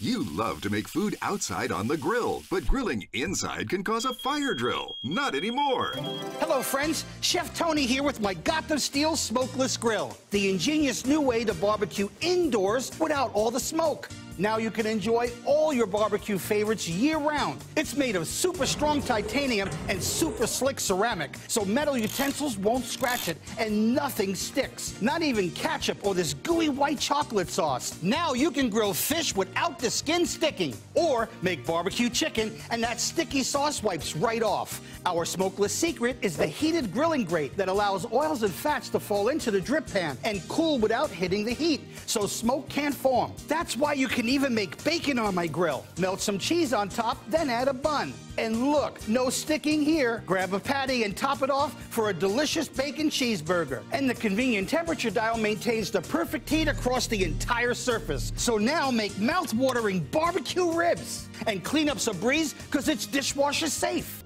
You love to make food outside on the grill, but grilling inside can cause a fire drill. Not anymore. Hello, friends. Chef Tony here with my Gotham Steel Smokeless Grill, the ingenious new way to barbecue indoors without all the smoke. Now you can enjoy all your barbecue favorites year round. It's made of super strong titanium and super slick ceramic, so metal utensils won't scratch it and nothing sticks. Not even ketchup or this gooey white chocolate sauce. Now you can grill fish without the skin sticking, or make barbecue chicken and that sticky sauce wipes right off. Our smokeless secret is the heated grilling grate that allows oils and fats to fall into the drip pan and cool without hitting the heat, so smoke can't form. That's why you can even make bacon on my grill. Melt some cheese on top, then add a bun. And look, no sticking here. Grab a patty and top it off for a delicious bacon cheeseburger. And the convenient temperature dial maintains the perfect heat across the entire surface. So now make mouth-watering barbecue ribs and clean up breeze because it's dishwasher safe.